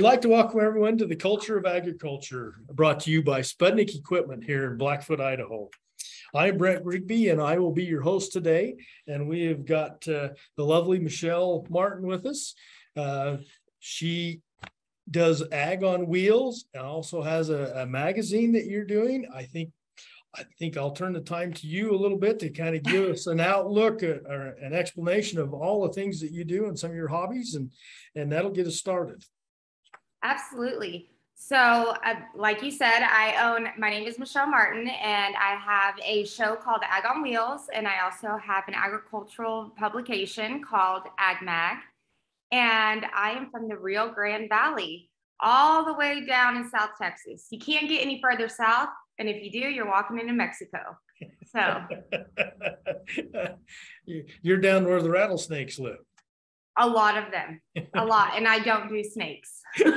we'd like to welcome everyone to the Culture of Agriculture, brought to you by Spudnik Equipment here in Blackfoot, Idaho. I'm Brent Rigby, and I will be your host today. And we have got uh, the lovely Michelle Martin with us. Uh, she does Ag on Wheels and also has a, a magazine that you're doing. I think I think I'll turn the time to you a little bit to kind of give us an outlook uh, or an explanation of all the things that you do and some of your hobbies, and and that'll get us started. Absolutely. So, uh, like you said, I own, my name is Michelle Martin, and I have a show called Ag on Wheels, and I also have an agricultural publication called Ag Mag. And I am from the Rio Grande Valley, all the way down in South Texas. You can't get any further south. And if you do, you're walking into Mexico. So, you're down where the rattlesnakes live. A lot of them, a lot, and I don't do snakes. no,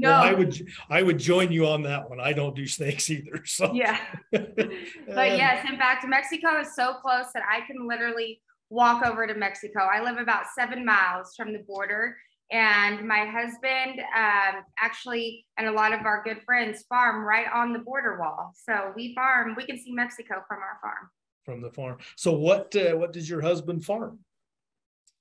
well, I would I would join you on that one. I don't do snakes either. So yeah, but yes, in fact, Mexico is so close that I can literally walk over to Mexico. I live about seven miles from the border, and my husband um, actually and a lot of our good friends farm right on the border wall. So we farm. We can see Mexico from our farm. From the farm. So what uh, what does your husband farm?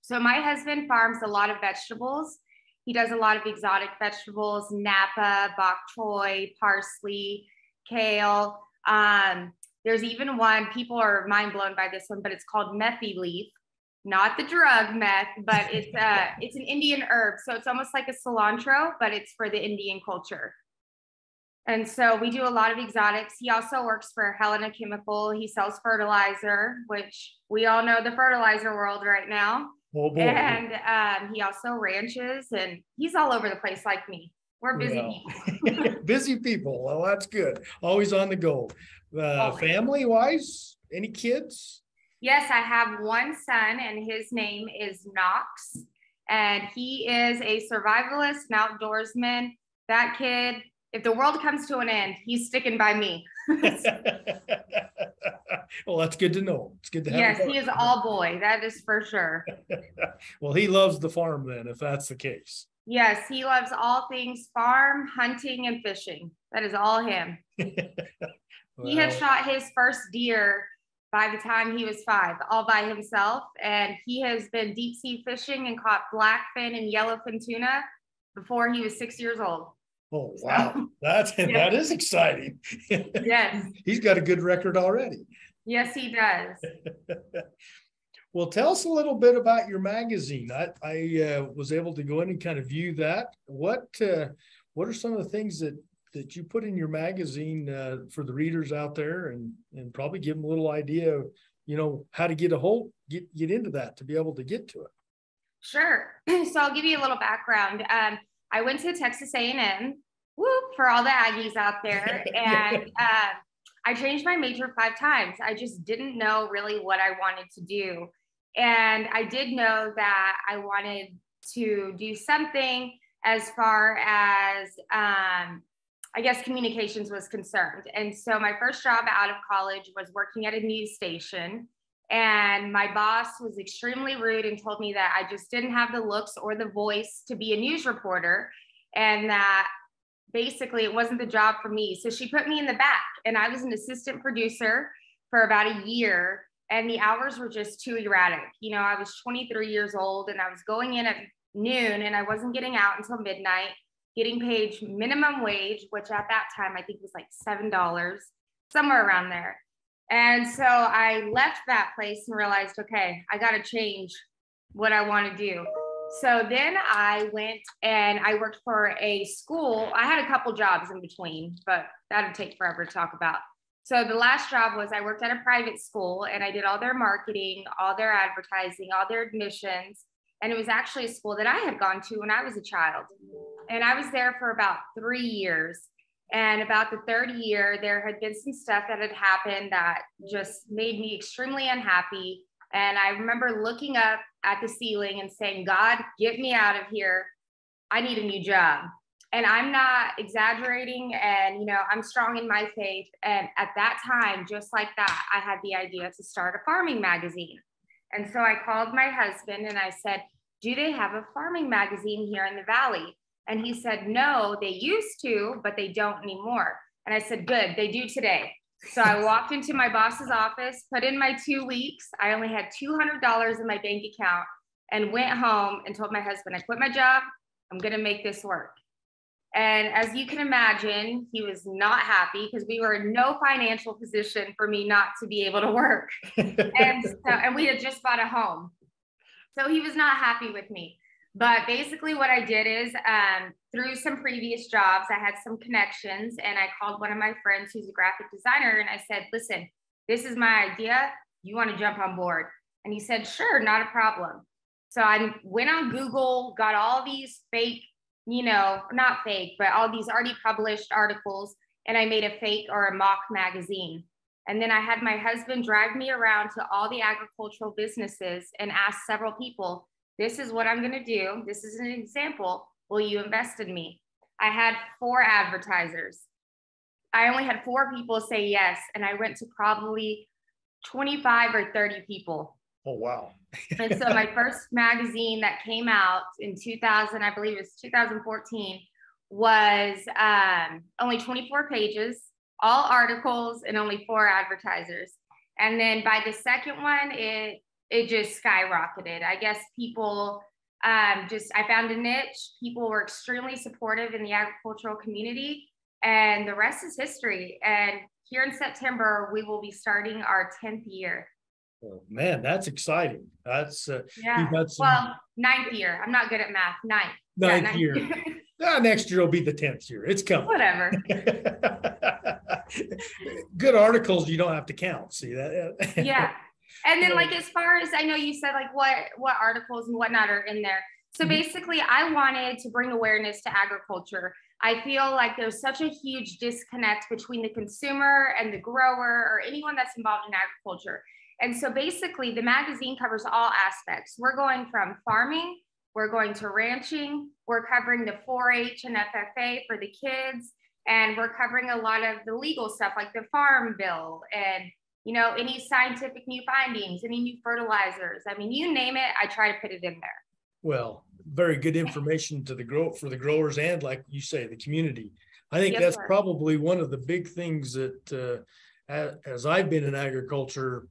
So my husband farms a lot of vegetables. He does a lot of exotic vegetables, Napa, bok choy, parsley, kale. Um, there's even one, people are mind blown by this one, but it's called methi leaf, not the drug meth, but it's uh, it's an Indian herb. So it's almost like a cilantro, but it's for the Indian culture. And so we do a lot of exotics. He also works for Helena Chemical. He sells fertilizer, which we all know the fertilizer world right now. Oh. And um, he also ranches and he's all over the place like me. We're busy yeah. people. busy people. Well, that's good. Always on the go. Uh, family wise, any kids? Yes, I have one son and his name is Knox. And he is a survivalist and outdoorsman. That kid, if the world comes to an end, he's sticking by me. well, that's good to know. It's good to have. Yes, he is all boy. That is for sure. well, he loves the farm then, if that's the case. Yes, he loves all things farm, hunting, and fishing. That is all him. well, he had shot his first deer by the time he was five, all by himself. And he has been deep sea fishing and caught blackfin and yellowfin tuna before he was six years old. Oh wow, that's yeah. that is exciting. yes, he's got a good record already. Yes, he does. well, tell us a little bit about your magazine. I, I uh, was able to go in and kind of view that. What uh, what are some of the things that that you put in your magazine uh, for the readers out there, and and probably give them a little idea of you know how to get a hold get get into that to be able to get to it. Sure. So I'll give you a little background. Um, I went to Texas A&M. Whoop for all the Aggies out there, and uh, I changed my major five times. I just didn't know really what I wanted to do, and I did know that I wanted to do something as far as um, I guess communications was concerned. And so my first job out of college was working at a news station. And my boss was extremely rude and told me that I just didn't have the looks or the voice to be a news reporter and that basically it wasn't the job for me. So she put me in the back and I was an assistant producer for about a year and the hours were just too erratic. You know, I was 23 years old and I was going in at noon and I wasn't getting out until midnight, getting paid minimum wage, which at that time I think was like $7, somewhere around there. And so I left that place and realized, okay, I got to change what I want to do. So then I went and I worked for a school. I had a couple jobs in between, but that'd take forever to talk about. So the last job was I worked at a private school and I did all their marketing, all their advertising, all their admissions. And it was actually a school that I had gone to when I was a child. And I was there for about three years. And about the third year, there had been some stuff that had happened that just made me extremely unhappy. And I remember looking up at the ceiling and saying, God, get me out of here. I need a new job. And I'm not exaggerating. And, you know, I'm strong in my faith. And at that time, just like that, I had the idea to start a farming magazine. And so I called my husband and I said, Do they have a farming magazine here in the Valley? And he said, No, they used to, but they don't anymore. And I said, Good, they do today. So I walked into my boss's office, put in my two weeks. I only had $200 in my bank account and went home and told my husband, I quit my job. I'm going to make this work. And as you can imagine, he was not happy because we were in no financial position for me not to be able to work. and, so, and we had just bought a home. So he was not happy with me. But basically, what I did is um, through some previous jobs, I had some connections and I called one of my friends who's a graphic designer and I said, Listen, this is my idea. You want to jump on board? And he said, Sure, not a problem. So I went on Google, got all these fake you know, not fake, but all these already published articles. And I made a fake or a mock magazine. And then I had my husband drive me around to all the agricultural businesses and ask several people, this is what I'm going to do. This is an example. Will you invest in me? I had four advertisers. I only had four people say yes. And I went to probably 25 or 30 people. Oh, wow. and so my first magazine that came out in 2000, I believe it was 2014, was um, only 24 pages, all articles, and only four advertisers. And then by the second one, it it just skyrocketed. I guess people um, just I found a niche. People were extremely supportive in the agricultural community, and the rest is history. And here in September, we will be starting our 10th year. Oh, man, that's exciting. That's uh, yeah. Some... Well, ninth year. I'm not good at math. Ninth. Ninth, yeah, ninth year. ah, next year will be the tenth year. It's coming. Whatever. good articles you don't have to count. See that? yeah. And then, like as far as I know, you said like what what articles and whatnot are in there. So mm-hmm. basically, I wanted to bring awareness to agriculture. I feel like there's such a huge disconnect between the consumer and the grower or anyone that's involved in agriculture. And so basically, the magazine covers all aspects. We're going from farming, we're going to ranching, we're covering the 4 H and FFA for the kids, and we're covering a lot of the legal stuff like the farm bill and you know any scientific new findings any new fertilizers. I mean you name it i try to put it in there. Well very good information to the grow for the growers and like you say the community. I think yes, that's sir. probably one of the big things that uh, as i've been in agriculture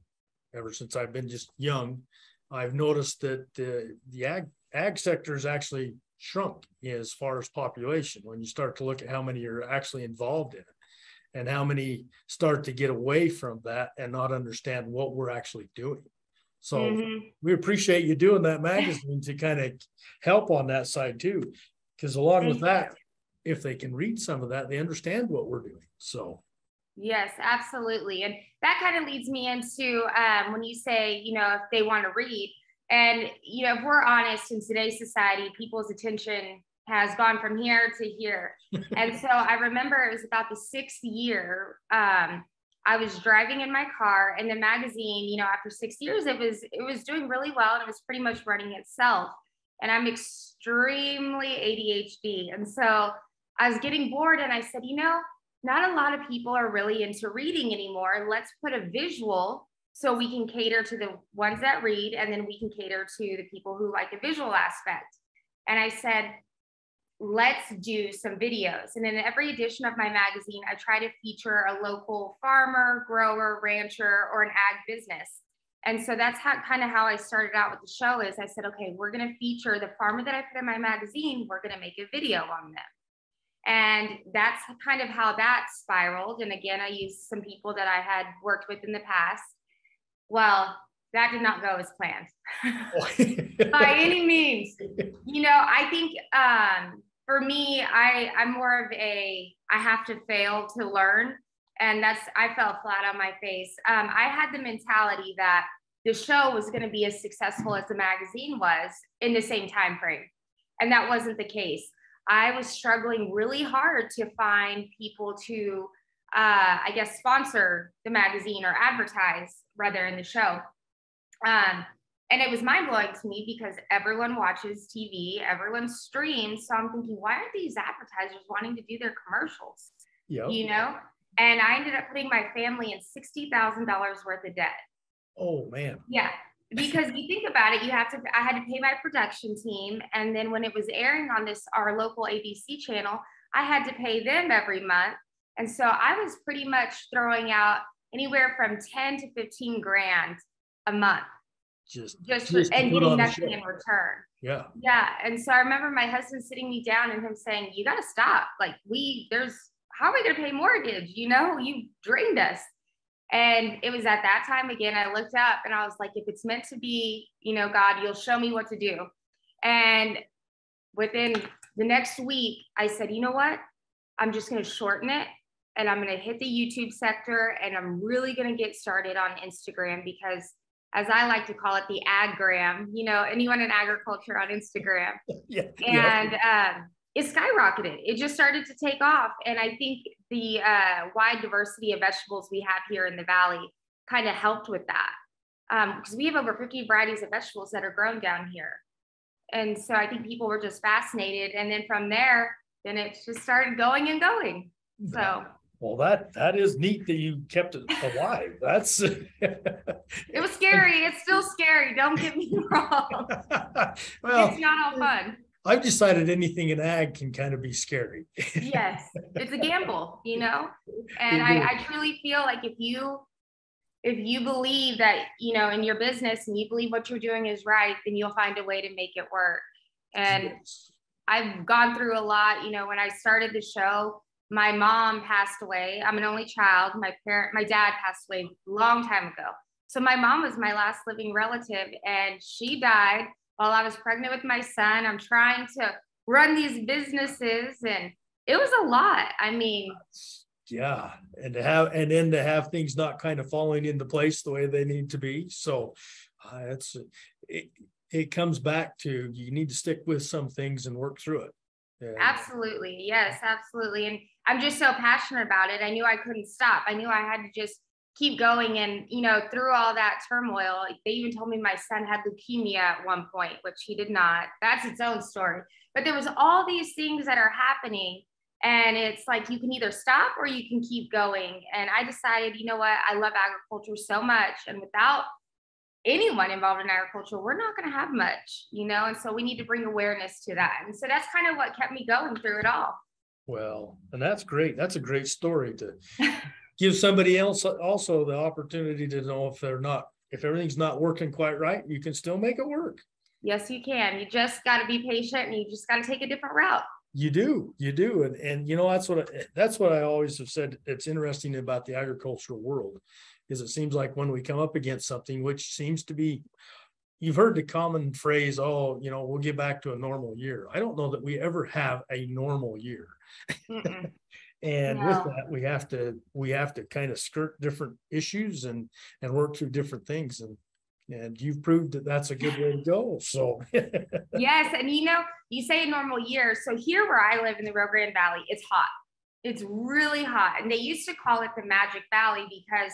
ever since I've been just young, I've noticed that uh, the ag, ag sector has actually shrunk as far as population. When you start to look at how many are actually involved in it and how many start to get away from that and not understand what we're actually doing. So mm-hmm. we appreciate you doing that magazine to kind of help on that side too. Because along with that, if they can read some of that, they understand what we're doing. So Yes, absolutely. And that kind of leads me into um, when you say, you know, if they want to read, and, you know, if we're honest in today's society, people's attention has gone from here to here. and so I remember it was about the sixth year. Um, I was driving in my car and the magazine, you know, after six years, it was it was doing really well and it was pretty much running itself. And I'm extremely ADHD. And so I was getting bored and I said, you know, not a lot of people are really into reading anymore. Let's put a visual so we can cater to the ones that read and then we can cater to the people who like the visual aspect. And I said, let's do some videos. And in every edition of my magazine, I try to feature a local farmer, grower, rancher, or an ag business. And so that's how kind of how I started out with the show is I said, okay, we're going to feature the farmer that I put in my magazine. We're going to make a video on them. And that's kind of how that spiraled. And again, I used some people that I had worked with in the past. Well, that did not go as planned by any means. You know, I think um, for me, I, I'm more of a, I have to fail to learn. And that's, I fell flat on my face. Um, I had the mentality that the show was going to be as successful as the magazine was in the same time frame. And that wasn't the case. I was struggling really hard to find people to, uh, I guess, sponsor the magazine or advertise rather in the show. Um, and it was mind blowing to me because everyone watches TV, everyone streams. So I'm thinking, why aren't these advertisers wanting to do their commercials? Yep. You know? And I ended up putting my family in $60,000 worth of debt. Oh, man. Yeah. because you think about it, you have to, I had to pay my production team. And then when it was airing on this, our local ABC channel, I had to pay them every month. And so I was pretty much throwing out anywhere from 10 to 15 grand a month. Just, Just, just and getting nothing in return. Yeah. Yeah. And so I remember my husband sitting me down and him saying, You got to stop. Like, we, there's, how are we going to pay mortgage? You know, you drained us. And it was at that time again, I looked up and I was like, If it's meant to be, you know, God, you'll show me what to do. And within the next week, I said, You know what? I'm just going to shorten it and I'm going to hit the YouTube sector and I'm really going to get started on Instagram because as I like to call it, the aggram, you know, anyone in agriculture on Instagram. Yeah. yeah. And um, it skyrocketed. It just started to take off. And I think the uh, wide diversity of vegetables we have here in the Valley kind of helped with that. Because we have over 50 varieties of vegetables that are grown down here. And so I think people were just fascinated. And then from there, then it just started going and going. So Well, that, that is neat that you kept it alive. That's. it was scary. It's still scary. Don't get me wrong. Well, it's not all fun. I've decided anything in ag can kind of be scary. yes it's a gamble you know and I. I truly feel like if you if you believe that you know in your business and you believe what you're doing is right then you'll find a way to make it work and Yes. i've gone through a lot you know when i started the show my mom passed away i'm an only child my parent my dad passed away a long time ago so my mom was my last living relative and she died while i was pregnant with my son i'm trying to run these businesses and it was a lot i mean Yeah, and to have, and then to have things not kind of falling into place the way they need to be, so. Uh, it's, it, it comes back to, you need to stick with some things and work through it. And- Absolutely. Yes, absolutely. And I'm just so passionate about it. I knew I couldn't stop. I knew I had to just keep going. And, you know, through all that turmoil, they even told me my son had leukemia at one point, which he did not. That's its own story. But there was all these things that are happening. And it's like you can either stop or you can keep going. And I decided, you know what? I love agriculture so much. And without anyone involved in agriculture, we're not going to have much, you know? And so we need to bring awareness to that. And so that's kind of what kept me going through it all. Well, and that's great. That's a great story to give somebody else also the opportunity to know if they're not, if everything's not working quite right, you can still make it work. Yes, you can. You just got to be patient and you just got to take a different route. You do, you do. And, and you know, that's what, I- that's what I always have said. It's interesting about the agricultural world. Is it seems like when we come up against something, which seems to be, you've heard the common phrase, oh, you know, we'll get back to a normal year. I don't know that we ever have a normal year. And with that, we have to, we have to kind of skirt different issues and, and work through different things and, and you've proved that that's a good way to go. So. yes. And you know, you say a normal year. So here where I live in the Rio Grande Valley, it's hot. It's really hot. And they used to call it the Magic Valley because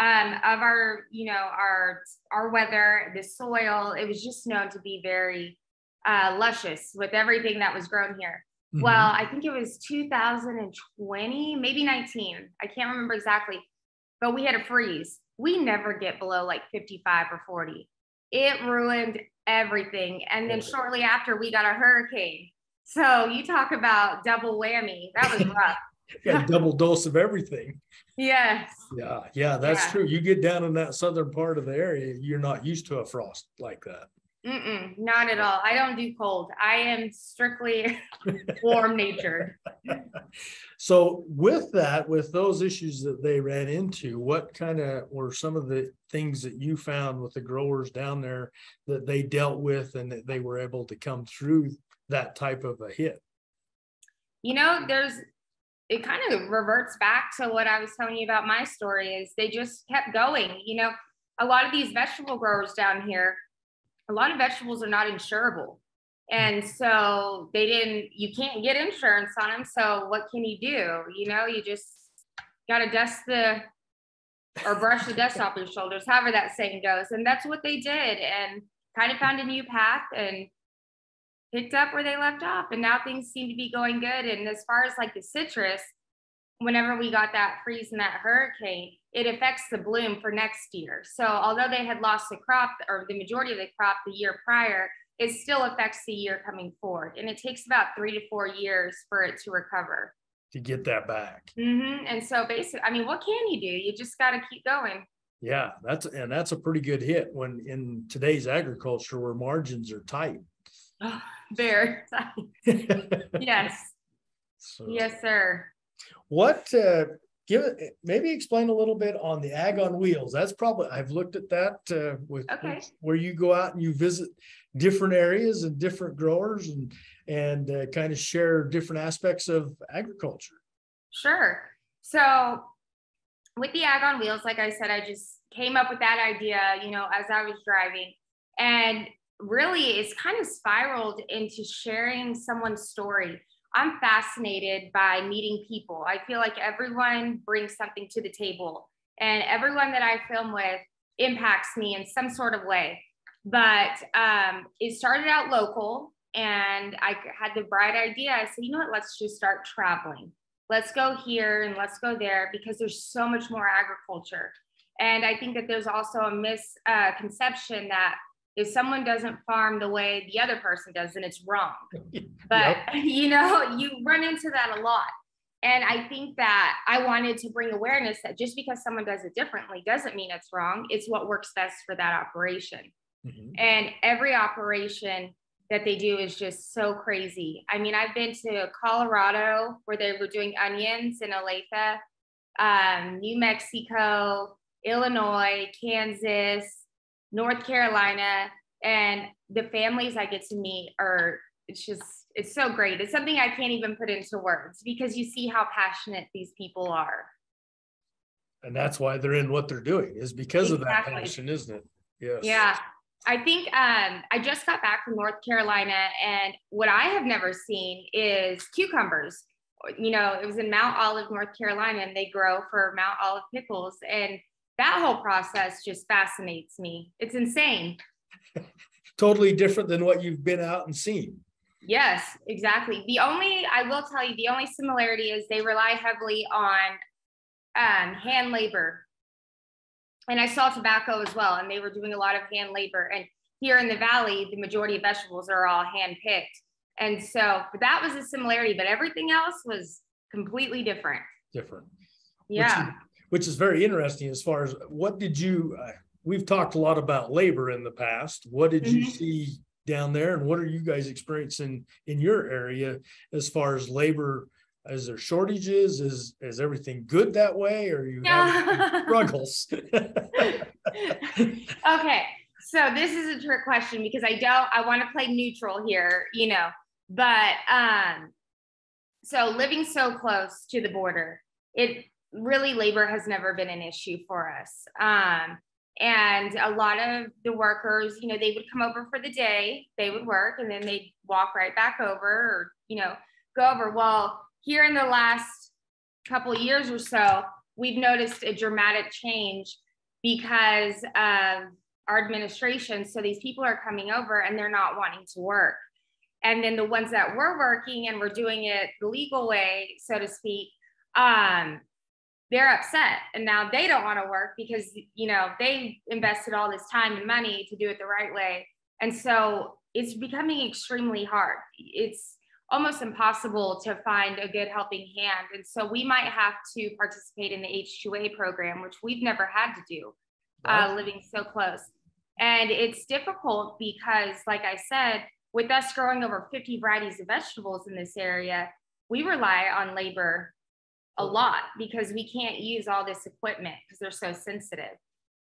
um, of our, you know, our our weather, the soil. It was just known to be very uh, luscious with everything that was grown here. Mm-hmm. Well, I think it was 2020, maybe 19. I can't remember exactly, but we had a freeze. We never get below like 55 or 40. It ruined everything. And then shortly after, we got a hurricane. So you talk about double whammy. That was rough. yeah, double dose of everything. yes. Yeah, yeah, that's Yeah. true. You get down in that southern part of the area, you're not used to a frost like that. Mm-mm, not at all. I don't do cold. I am strictly warm natured. So with that, with those issues that they ran into, what kind of were some of the things that you found with the growers down there that they dealt with and that they were able to come through that type of a hit? you know there's it kind of reverts back to what i was telling you about my story is they just kept going you know a lot of these vegetable growers down here a lot of vegetables are not insurable. And so they didn't you can't get insurance on them so what can you do? You know you just got to dust the or brush the dust off your shoulders however that saying goes. And that's what they did and kind of found a new path and picked up where they left off. And now things seem to be going good. And as far as like the citrus whenever we got that freeze and that hurricane, it affects the bloom for next year. So although they had lost the crop or the majority of the crop the year prior, it still affects the year coming forward. And it takes about three to four years for it to recover. To get that back. Mm-hmm. And so basically, I mean, what can you do? You just got to keep going. Yeah, that's and that's a pretty good hit when in today's agriculture where margins are tight. Oh, very tight. yes. So, yes, sir. What uh, give it maybe explain a little bit on the ag on wheels. That's probably i've looked at that uh, with, okay. with, where you go out and you visit different areas and different growers and and uh, kind of share different aspects of agriculture. Sure. So with the ag on wheels like i said i just came up with that idea you know as i was driving. And really it's kind of spiraled into sharing someone's story I'm fascinated by meeting people. I feel like everyone brings something to the table, and everyone that I film with impacts me in some sort of way. But um, it started out local, and I had the bright idea. I said, you know what? Let's just start traveling. Let's go here and let's go there because there's so much more agriculture. And I think that there's also a misconception uh, that if someone doesn't farm the way the other person does, then it's wrong. But yep. you know, you run into that a lot. And I think that I wanted to bring awareness that just because someone does it differently doesn't mean it's wrong. It's what works best for that operation. Mm-hmm. And every operation that they do is just so crazy. I mean, I've been to Colorado where they were doing onions in Olathe, um, New Mexico, Illinois, Kansas, North Carolina, and the families I get to meet are it's just it's so great. It's something I can't even put into words because you see how passionate these people are. And that's why they're in what they're doing is because exactly. of that passion, isn't it? Yes. Yeah. I think um, I just got back from North Carolina, and what I have never seen is cucumbers. You know, it was in Mount Olive, North Carolina, and they grow for Mount Olive pickles. And that whole process just fascinates me. It's insane. totally different than what you've been out and seen. Yes, exactly. The only, I will tell you, the only similarity is they rely heavily on um, hand labor. And I saw tobacco as well, and they were doing a lot of hand labor. And here in the valley, the majority of vegetables are all hand picked. And so that was a similarity, but everything else was completely different. Different. Yeah which is very interesting as far as what did you uh, we've talked a lot about labor in the past. What did mm-hmm. you see down there and what are you guys experiencing in your area as far as labor? Is there shortages? Is is everything good that way? Or you have struggles? Okay. So this is a trick question because i don't i want to play neutral here you know but um so living so close to the border it really labor has never been an issue for us. Um, and a lot of the workers, you know, they would come over for the day, they would work, and then they'd walk right back over or, you know, go over. Well, here in the last couple years or so, we've noticed a dramatic change because of our administration. So these people are coming over and they're not wanting to work. And then the ones that were working and were doing it the legal way, so to speak, um, they're upset and now they don't want to work because you know they invested all this time and money to do it the right way. And so it's becoming extremely hard. It's almost impossible to find a good helping hand. And so we might have to participate in the h2a program which we've never had to do uh, living so close. And it's difficult because like i said with us growing over 50 varieties of vegetables in this area we rely on labor a lot because we can't use all this equipment because they're so sensitive.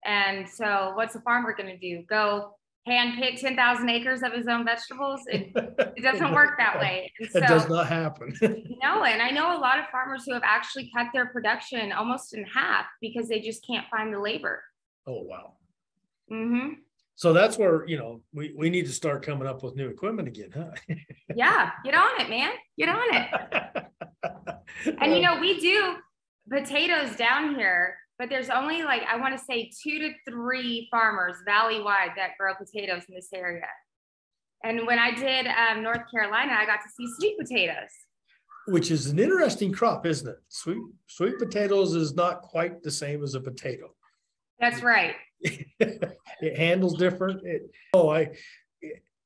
And so, what's a farmer going to do? Go hand pick 10,000 acres of his own vegetables? It, it doesn't work that way. And so, it does not happen. no, and I know a lot of farmers who have actually cut their production almost in half because they just can't find the labor. Oh, wow. Mm-hmm. So that's where, you know, we, we need to start coming up with new equipment again, huh? yeah, get on it, man. Get on it. And you know, we do potatoes down here, but there's only like, I want to say two to three farmers valley wide that grow potatoes in this area. And when I did um, North Carolina, I got to see sweet potatoes. which is an interesting crop, isn't it? Sweet sweet potatoes is not quite the same as a potato. That's right. it handles different. It, oh, I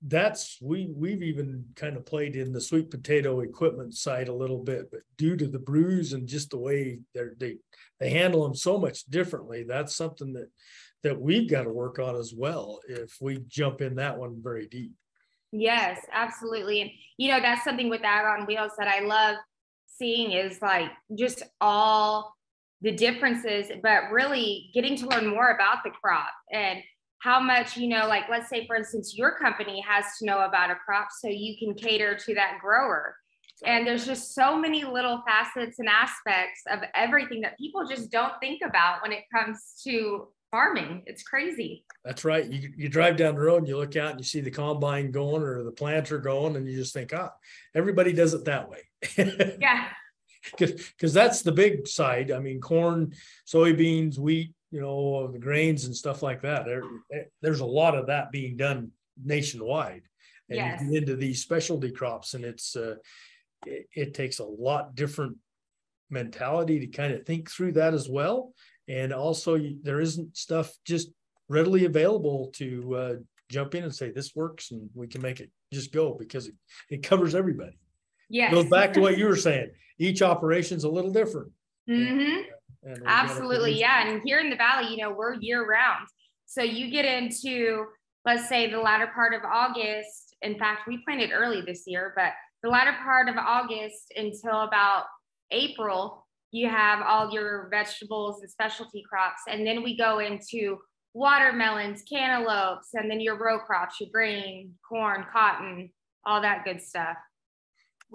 that's we we've even kind of played in the sweet potato equipment side a little bit, but due to the bruise and just the way they they handle them so much differently, that's something that that we've got to work on as well if we jump in that one very deep. Yes, absolutely. And you know, that's something with Ag on Wheels that I love seeing is like just all the differences, but really getting to learn more about the crop and how much, you know, like let's say for instance, your company has to know about a crop so you can cater to that grower. And there's just so many little facets and aspects of everything that people just don't think about when it comes to farming. It's crazy. That's right. You, you drive down the road and you look out and you see the combine going or the planter going, and you just think, ah, everybody does it that way. yeah. Because that's the big side. I mean, corn, soybeans, wheat, you know, the grains and stuff like that. There, eh, there's a lot of that being done nationwide. And yes. you get into these specialty crops, and it's uh, it, it takes a lot different mentality to kind of think through that as well and also there isn't stuff just readily available to uh, jump in and say this works and we can make it just go because it, it covers everybody yeah goes back to what you were saying each operation's a little different mm-hmm. Absolutely yeah and here in the valley you know we're year round so you get into let's say the latter part of august in fact we planted early this year but the latter part of august until about april you have all your vegetables and specialty crops. And then we go into watermelons, cantaloupes, and then your row crops, your grain, corn, cotton, all that good stuff.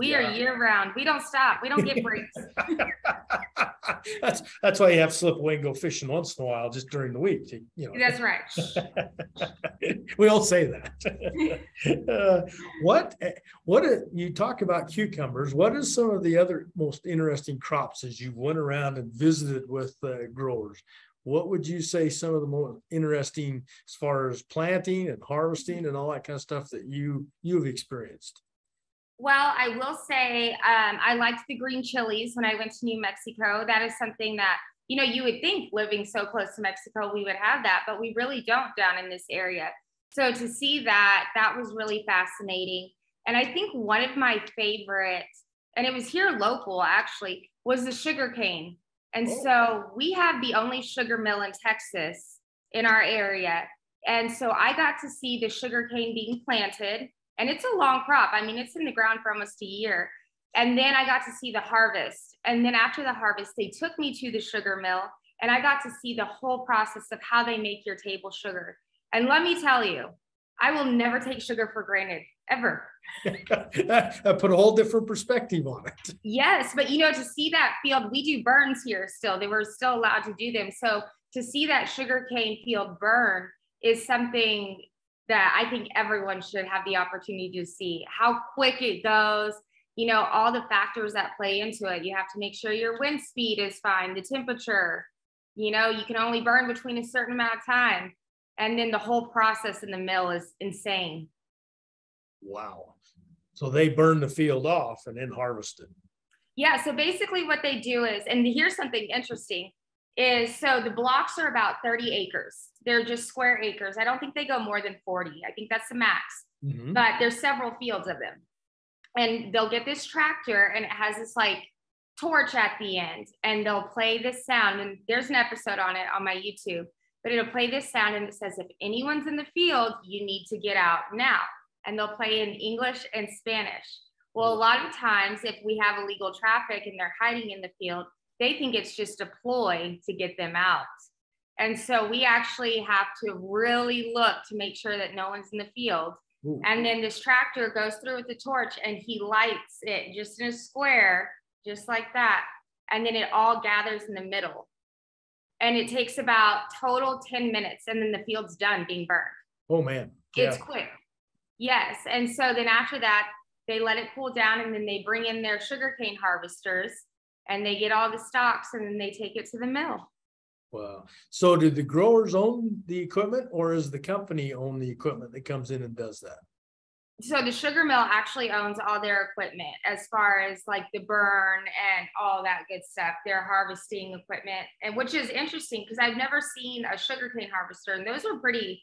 We yeah. are year round. We don't stop. We don't get breaks. that's that's why you have to slip away and go fishing once in a while, just during the week. To, you know. That's right. we all say that. uh, what what you talk about cucumbers? What are some of the other most interesting crops as you went around and visited with uh, growers? What would you say some of the more interesting as far as planting and harvesting and all that kind of stuff that you you've experienced? Well, I will say um, I liked the green chilies when I went to New Mexico. That is something that, you know, you would think living so close to Mexico, we would have that, but we really don't down in this area. So to see that, that was really fascinating. And I think one of my favorite, and it was here local actually, was the sugar cane. And oh. so we have the only sugar mill in Texas in our area. And so I got to see the sugar cane being planted and it's a long crop. I mean, it's in the ground for almost a year. And then I got to see the harvest. And then after the harvest, they took me to the sugar mill and I got to see the whole process of how they make your table sugar. And let me tell you, I will never take sugar for granted ever. I put a whole different perspective on it. Yes, but you know, to see that field, we do burns here still. They were still allowed to do them. So to see that sugarcane field burn is something that I think everyone should have the opportunity to see how quick it goes, you know, all the factors that play into it. You have to make sure your wind speed is fine, the temperature, you know, you can only burn between a certain amount of time. And then the whole process in the mill is insane. Wow. So they burn the field off and then harvest it. Yeah. So basically, what they do is, and here's something interesting is so the blocks are about 30 acres. They're just square acres. I don't think they go more than 40. I think that's the max, mm-hmm. but there's several fields of them. And they'll get this tractor and it has this like torch at the end and they'll play this sound. And there's an episode on it on my YouTube, but it'll play this sound and it says, if anyone's in the field, you need to get out now. And they'll play in English and Spanish. Well, a lot of times, if we have illegal traffic and they're hiding in the field, they think it's just a ploy to get them out. And so we actually have to really look to make sure that no one's in the field. Ooh. And then this tractor goes through with the torch and he lights it just in a square, just like that. And then it all gathers in the middle. And it takes about total 10 minutes and then the field's done being burned. Oh man. Yeah. It's quick. Yes. And so then after that, they let it cool down and then they bring in their sugarcane harvesters and they get all the stalks and then they take it to the mill. Wow. So do the growers own the equipment or is the company own the equipment that comes in and does that? so the sugar mill actually owns all their equipment as far as like the burn and all that good stuff their harvesting equipment and which is interesting because i've never seen a sugarcane harvester and those are pretty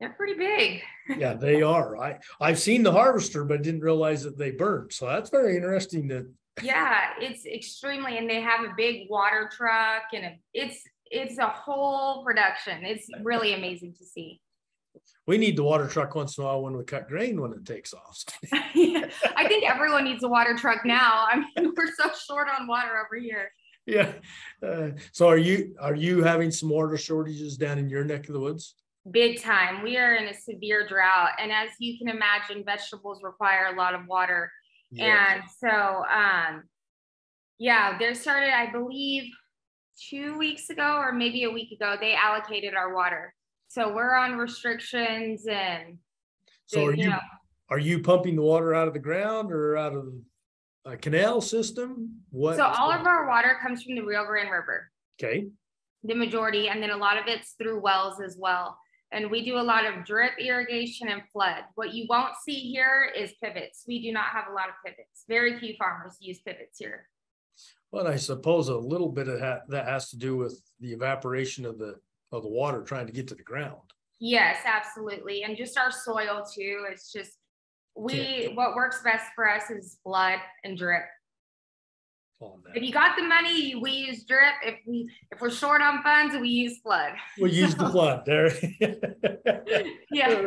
they're pretty big yeah they are i i've seen the harvester but didn't realize that they burn so that's very interesting that yeah it's extremely and they have a big water truck and a, it's it's a whole production it's really amazing to see we need the water truck once in a while when we cut grain when it takes off. yeah, I think everyone needs a water truck now. I mean, we're so short on water over here. Yeah. Uh, so are you are you having some water shortages down in your neck of the woods? Big time. We are in a severe drought, and as you can imagine, vegetables require a lot of water. And so, um, yeah, there started, I believe, two weeks ago or maybe a week ago, they allocated our water. So we're on restrictions and. So are you, know, are you pumping the water out of the ground or out of a canal system? What? So all of our water comes from the Rio Grande River. Okay. The majority, and then a lot of it's through wells as well. And we do a lot of drip irrigation and flood. What you won't see here is pivots. We do not have a lot of pivots. Very few farmers use pivots here. Well, I suppose a little bit of that, that has to do with the evaporation of the of the water trying to get to the ground. Yes, absolutely. And just our soil too. It's just we what works best for us is flood and drip. If you got the money, we use drip. If we if we're short on funds, we use flood. We use the flood there. yeah.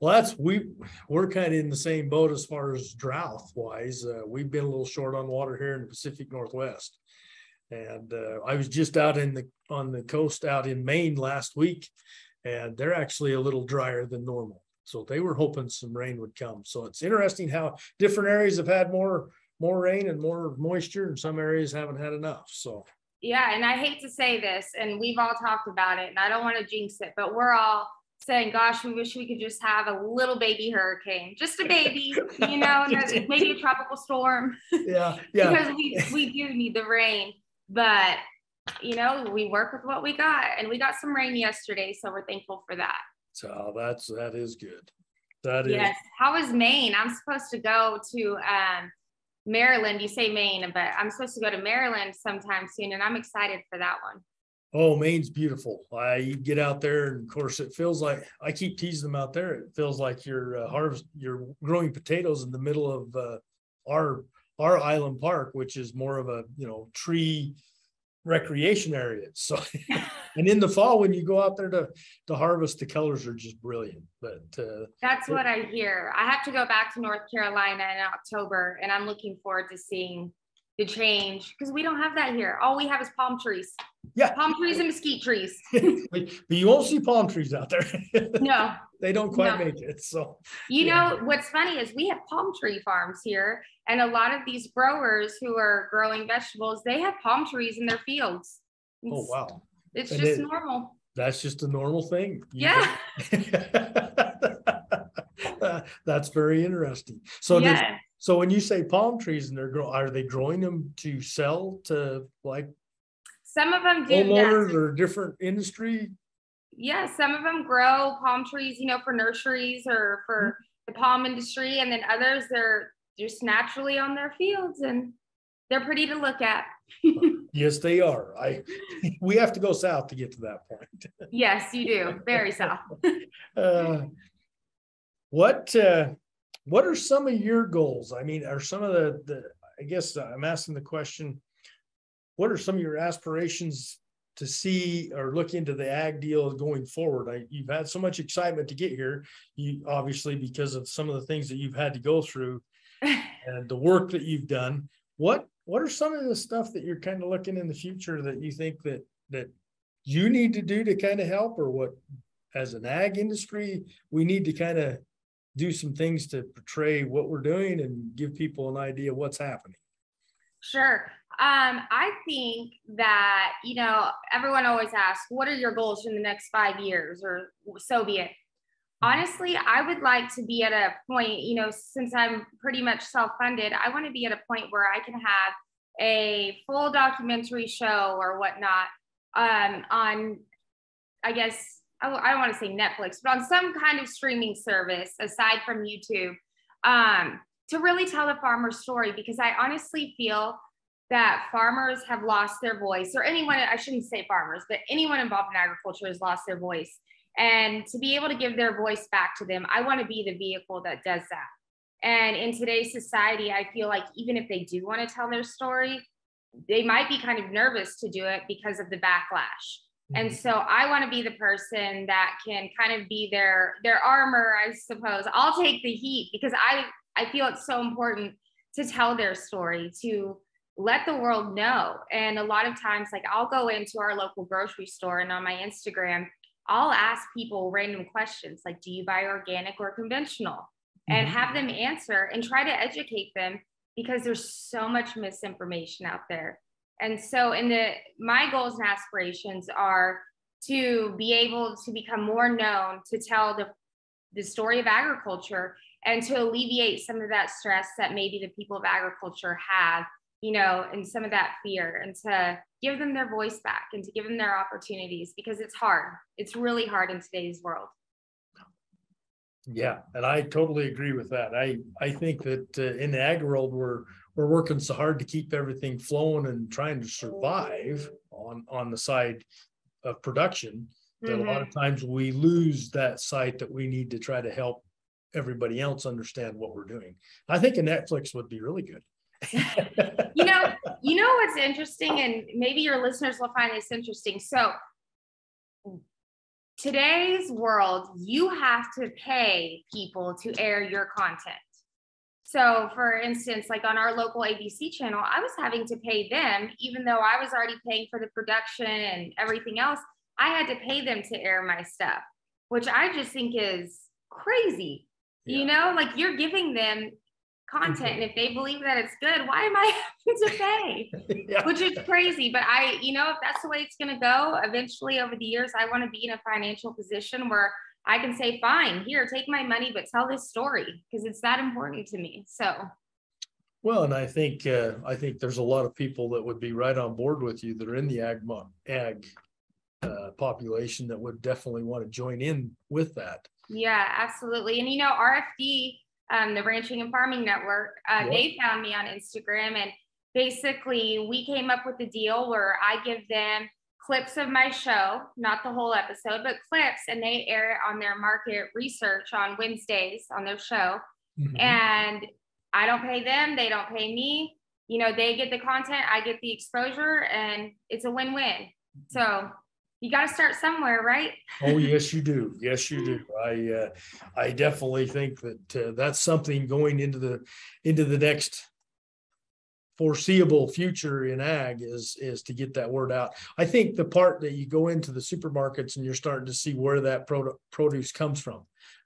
Well, that's we we're kind of in the same boat as far as drought wise. Uh, we've been a little short on water here in the Pacific Northwest. And uh, I was just out in the on the coast out in Maine last week, and they're actually a little drier than normal. So they were hoping some rain would come. So it's interesting how different areas have had more more rain and more moisture, and some areas haven't had enough. So yeah, and I hate to say this, and we've all talked about it, and I don't want to jinx it, but we're all saying, "Gosh, we wish we could just have a little baby hurricane, just a baby, you know, maybe a tropical storm." Yeah, yeah. because we we do need the rain. But you know, we work with what we got, and we got some rain yesterday, so we're thankful for that. So that's that is good. That is. Yes. How is Maine? I'm supposed to go to um, Maryland. You say Maine, but I'm supposed to go to Maryland sometime soon, and I'm excited for that one. Oh, Maine's beautiful. I you get out there, and of course, it feels like I keep teasing them out there. It feels like you're uh, harvest, you're growing potatoes in the middle of uh, our our island park, which is more of a you know tree recreation areas. So, and in the fall when you go out there to to harvest, the colors are just brilliant. But uh, that's what I hear. I have to go back to North Carolina in October, and I'm looking forward to seeing the change because we don't have that here. All we have is palm trees. Yeah, palm trees and mesquite trees. but you won't see palm trees out there. no, they don't quite no. make it. So you yeah. know what's funny is we have palm tree farms here, and a lot of these growers who are growing vegetables, they have palm trees in their fields. Oh, it's, oh wow! It's and just it, normal. That's just a normal thing. You yeah. that's very interesting. So yeah. Does, so when you say palm trees and they're grow, are they growing them to sell to like some of them do homeowners or different industry? Yeah, some of them grow palm trees, you know, for nurseries or for mm-hmm. the palm industry, and then others they're just naturally on their fields and they're pretty to look at. yes, they are. I we have to go south to get to that point. yes, you do. Very south. uh, what uh, what are some of your goals? I mean, are some of the, the I guess uh, I'm asking the question, what are some of your aspirations to see or look into the ag deal going forward? I, you've had so much excitement to get here, you obviously because of some of the things that you've had to go through and the work that you've done. What what are some of the stuff that you're kind of looking in the future that you think that that you need to do to kind of help, or what as an ag industry we need to kind of do some things to portray what we're doing and give people an idea of what's happening? Sure. Um, I think that, you know, everyone always asks, what are your goals in the next five years or so be it? Mm-hmm. Honestly, I would like to be at a point, you know, since I'm pretty much self funded, I want to be at a point where I can have a full documentary show or whatnot um, on, I guess, I don't want to say Netflix, but on some kind of streaming service aside from YouTube, um, to really tell the farmer story because I honestly feel that farmers have lost their voice, or anyone, I shouldn't say farmers, but anyone involved in agriculture has lost their voice. And to be able to give their voice back to them, I want to be the vehicle that does that. And in today's society, I feel like even if they do want to tell their story, they might be kind of nervous to do it because of the backlash. And mm-hmm. so I want to be the person that can kind of be their their armor, I suppose. I'll take the heat because I I feel it's so important to tell their story, to let the world know. And a lot of times, like I'll go into our local grocery store and on my Instagram, I'll ask people random questions like, do you buy organic or conventional? And mm-hmm. have them answer and try to educate them because there's so much misinformation out there. And so, in the my goals and aspirations are to be able to become more known, to tell the the story of agriculture, and to alleviate some of that stress that maybe the people of agriculture have you know, and some of that fear and to give them their voice back and to give them their opportunities because it's hard. It's really hard in today's world. Yeah, and I totally agree with that. I I think that uh, in the ag world we're we're working so hard to keep everything flowing and trying to survive on on the side of production that mm-hmm. a lot of mm-hmm. times we lose that sight that we need to try to help everybody else understand what we're doing. I think a Netflix would be really good. you know, you know what's interesting, and maybe your listeners will find this interesting. So, today's world, you have to pay people to air your content. So, for instance, like on our local ABC channel, I was having to pay them, even though I was already paying for the production and everything else. I had to pay them to air my stuff, which I just think is crazy. Yeah. You know, like you're giving them content and if they believe that it's good why am i having to pay yeah. which is crazy but i you know if that's the way it's going to go eventually over the years i want to be in a financial position where i can say fine here take my money but tell this story because it's that important to me so well and i think uh, i think there's a lot of people that would be right on board with you that are in the ag ag uh, population that would definitely want to join in with that yeah absolutely and you know rfd um, the Ranching and Farming Network. Uh, They found me on Instagram, and basically, we came up with a deal where I give them clips of my show, not the whole episode, but clips, and they air it on their market research on Wednesdays on their show. Mm-hmm. And I don't pay them, they don't pay me. You know, they get the content, I get the exposure, and it's a win win. So you got to start somewhere, right? oh yes, you do. Yes, you do. I uh, I definitely think that uh, that's something going into the into the next foreseeable future in ag is is to get that word out. I think the part that you go into the supermarkets and you're starting to see where that produce comes from,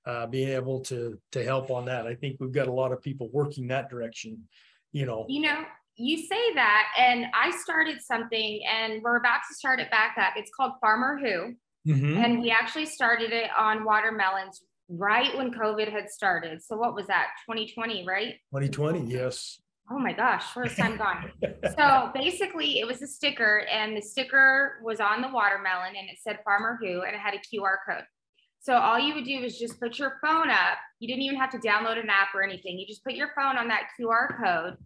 uh, being able to to help on that. I think we've got a lot of people working that direction. You know. You know, you say that, and I started something, and we're about to start it back up. It's called Farmer Who, mm-hmm. and we actually started it on watermelons right when COVID had started. So what was that? 2020, right? 2020, yes. Oh my gosh, first time gone. so basically, it was a sticker, and the sticker was on the watermelon, and it said Farmer Who, and it had a QR code. So all you would do is just put your phone up. You didn't even have to download an app or anything. You just put your phone on that QR code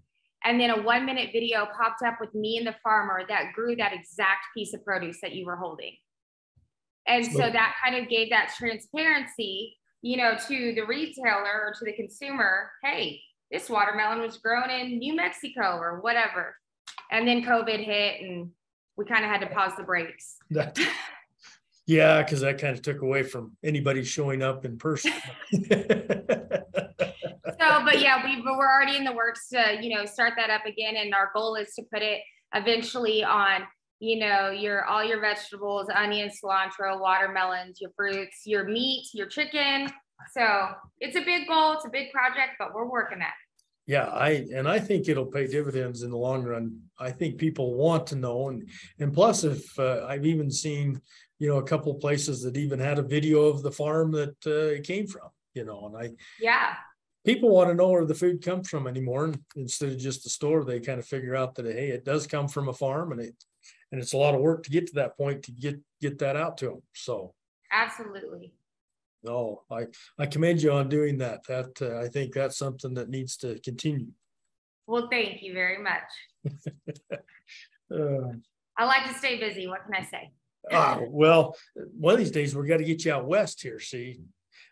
and then a one minute video popped up with me and the farmer that grew that exact piece of produce that you were holding. And so that kind of gave that transparency, you know, to the retailer or to the consumer. Hey, this watermelon was grown in New Mexico or whatever. And then COVID hit and we kind of had to pause the brakes. yeah, because that kind of took away from anybody showing up in person. so, but yeah, we we're already in the works to you know start that up again, and our goal is to put it eventually on you know your all your vegetables, onions, cilantro, watermelons, your fruits, your meat, your chicken. So it's a big goal, it's a big project, but we're working at it. Yeah, I and I think it'll pay dividends in the long run. I think people want to know, and and plus, if uh, I've even seen, you know, a couple places that even had a video of the farm that uh, it came from, you know, and I yeah, people want to know where the food comes from anymore and instead of just the store they kind of figure out that hey it does come from a farm and it and it's a lot of work to get to that point to get get that out to them so Absolutely. No, I, I commend you on doing that. That, uh, I think that's something that needs to continue. Well, thank you very much. Uh, I like to stay busy. What can I say? ah, well, one of these days, we're gonna get you out west here, see?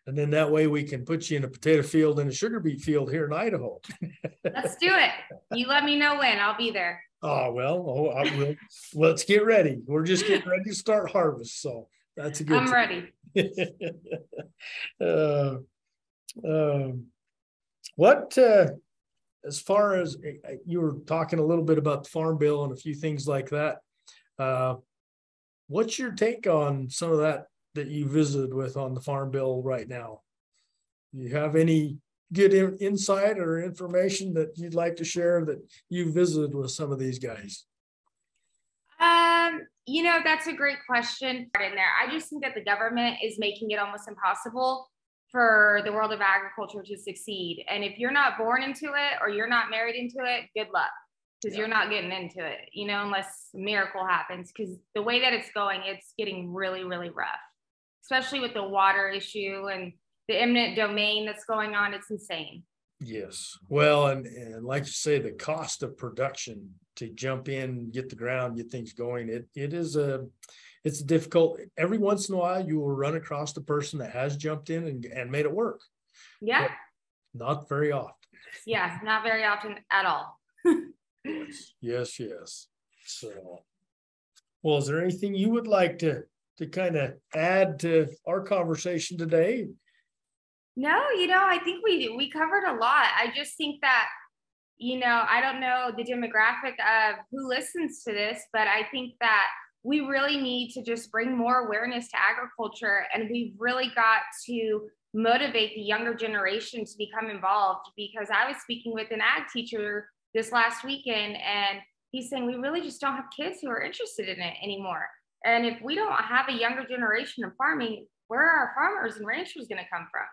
And then that way we can put you in a potato field and a sugar beet field here in Idaho. Let's do it. You let me know when. I'll be there. Oh, well, oh, I will. Let's get ready. We're just getting ready to start harvest, so that's a good. I'm ready. uh, um, what, uh, as far as uh, you were talking a little bit about the farm bill and a few things like that, uh, what's your take on some of that that you visited with on the farm bill right now? You have any good in- insight or information that you'd like to share that you visited with some of these guys? You know, that's a great question in there. I just think that the government is making it almost impossible for the world of agriculture to succeed. And if you're not born into it or you're not married into it, good luck because Yeah. you're not getting into it, you know, unless a miracle happens. Because the way that it's going, it's getting really, really rough, especially with the water issue and the eminent domain that's going on. It's insane. Yes, well, and, and like you say, the cost of production to jump in, get the ground, get things going, it, it is a, it's difficult. Every once in a while, you will run across the person that has jumped in and, and made it work. Yeah. Not very often. Yeah. Not very often at all. Yes, yes, yes. So, well, is there anything you would like to, to kind of add to our conversation today? No, you know, I think we we covered a lot. I just think that, you know, I don't know the demographic of who listens to this, but I think that we really need to just bring more awareness to agriculture and we've really got to motivate the younger generation to become involved because I was speaking with an ag teacher this last weekend and he's saying we really just don't have kids who are interested in it anymore. And if we don't have a younger generation of farming, where are our farmers and ranchers going to come from?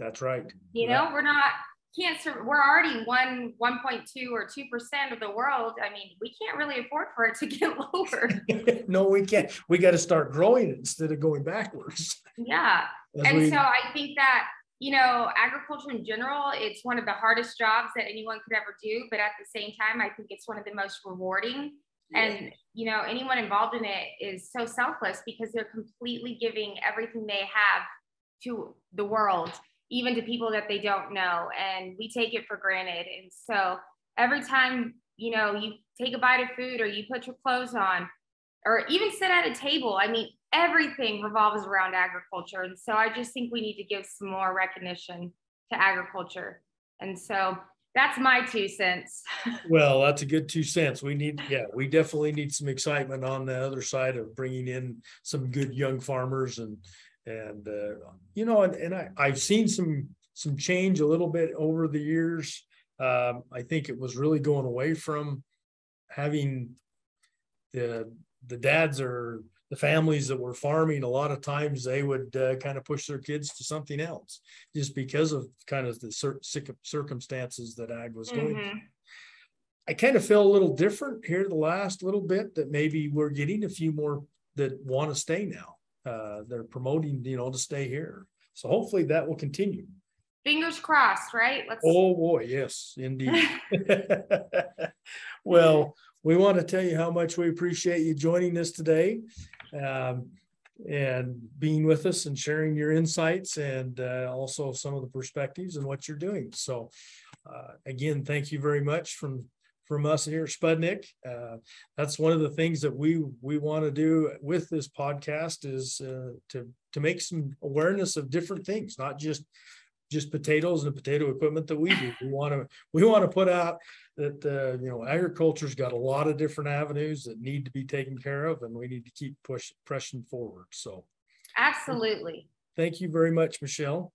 That's right. You know, we're not can't we're already one 1.2 or 2 percent of the world. I mean, we can't really afford for it to get lower. No, we can't. We got to start growing it instead of going backwards. yeah. As And we- so I think that, you know, agriculture in general, it's one of the hardest jobs that anyone could ever do. But at the same time, I think it's one of the most rewarding. And, you know, anyone involved in it is so selfless because they're completely giving everything they have to the world, even to people that they don't know. And we take it for granted. And so every time, you know, you take a bite of food or you put your clothes on, or even sit at a table. I mean, everything revolves around agriculture. And so I just think we need to give some more recognition to agriculture. And so that's my two cents. Well, that's a good two cents. We need, yeah, we definitely need some excitement on the other side of bringing in some good young farmers and, and, uh, you know, and, and I, I've seen some, some change a little bit over the years. Um, I think it was really going away from having the, the dads or the families that were farming, a lot of times they would uh, kind of push their kids to something else just because of kind of the cir- circumstances that ag was going through. Mhm. I kind of feel a little different here the last little bit that maybe we're getting a few more that want to stay now. Uh, they're promoting, you know, to stay here. So hopefully that will continue. Fingers crossed, right? Let's. Oh boy, yes, indeed. well, we want to tell you how much we appreciate you joining us today um, and being with us and sharing your insights and uh, also some of the perspectives and what you're doing. So, uh, again, thank you very much from from us here at Spudnik. Uh, that's one of the things that we we want to do with this podcast is uh, to to make some awareness of different things, not just just potatoes and the potato equipment that we do. We want to we want to put out that uh, you know agriculture's got a lot of different avenues that need to be taken care of, and we need to keep push pressing forward. So Absolutely. thank you very much, Michelle.